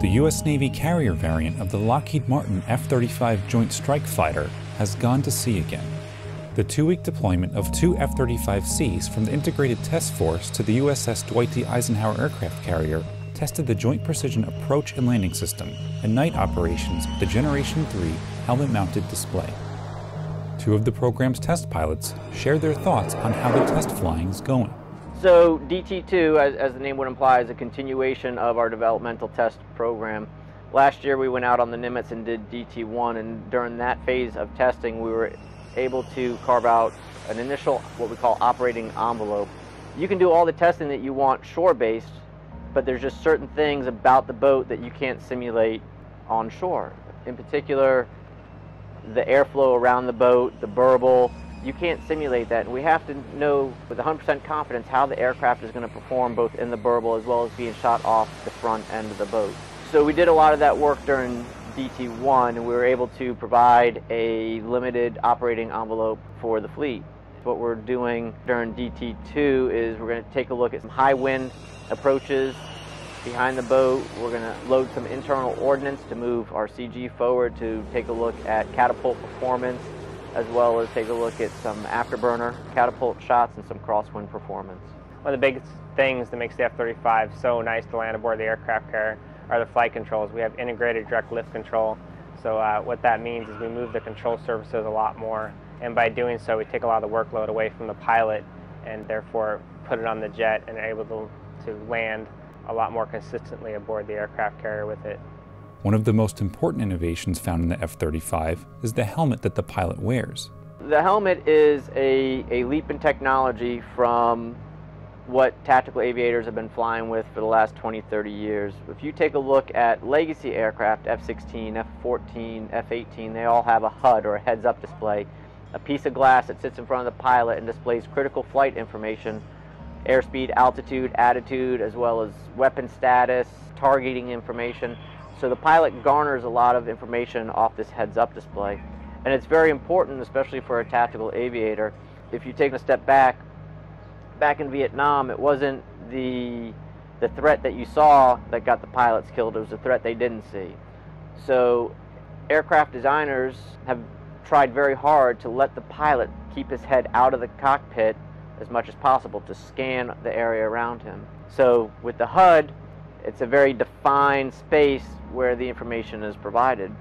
The U.S. Navy carrier variant of the Lockheed Martin F 35 Joint Strike Fighter has gone to sea again. The two week deployment of two F 35Cs from the Integrated Test Force to the USS Dwight D. Eisenhower aircraft carrier tested the Joint Precision Approach and Landing System and night operations with the Generation 3 helmet mounted display. Two of the program's test pilots shared their thoughts on how the test flying is going. So DT2, as, as, the name would imply, is a continuation of our developmental test program. Last year we went out on the Nimitz and did DT1, and during that phase of testing we were able to carve out an initial, what we call operating envelope. You can do all the testing that you want shore-based, but there's just certain things about the boat that you can't simulate on shore. In particular, the airflow around the boat, the burble, you can't simulate that. We have to know with 100% confidence how the aircraft is going to perform both in the burble as well as being shot off the front end of the boat. So we did a lot of that work during DT1 and we were able to provide a limited operating envelope for the fleet. What we're doing during DT2 is we're going to take a look at some high wind approaches behind the boat. We're going to load some internal ordnance to move our CG forward to take a look at catapult performance as well as take a look at some afterburner catapult shots and some crosswind performance. One of the biggest things that makes the F-35 so nice to land aboard the aircraft carrier are the flight controls. We have integrated direct lift control. So uh, what that means is we move the control surfaces a lot more. And by doing so, we take a lot of the workload away from the pilot and therefore put it on the jet and are able to, to land a lot more consistently aboard the aircraft carrier with it. One of the most important innovations found in the F-35 is the helmet that the pilot wears. The helmet is a, a leap in technology from what tactical aviators have been flying with for the last 20, 30 years. If you take a look at legacy aircraft, F-16, F-14, F-18, they all have a HUD or a heads-up display, a piece of glass that sits in front of the pilot and displays critical flight information, airspeed, altitude, attitude, as well as weapon status, targeting information. So the pilot garners a lot of information off this heads-up display. And it's very important, especially for a tactical aviator. If you take a step back, back in Vietnam, it wasn't the, the threat that you saw that got the pilots killed. It was the threat they didn't see. So aircraft designers have tried very hard to let the pilot keep his head out of the cockpit as much as possible to scan the area around him. So with the HUD, it's a very defined space where the information is provided.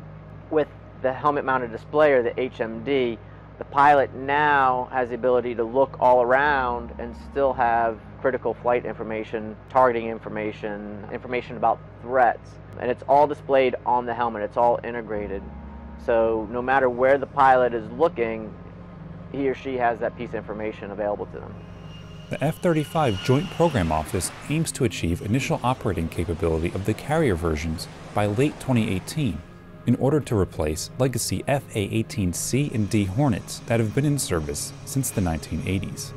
With the helmet mounted display or the HMD, the pilot now has the ability to look all around and still have critical flight information, targeting information, information about threats. And it's all displayed on the helmet, it's all integrated. So no matter where the pilot is looking, he or she has that piece of information available to them. The F-35 Joint Program Office aims to achieve initial operating capability of the carrier versions by late 2018 in order to replace legacy FA-18C and D Hornets that have been in service since the 1980s.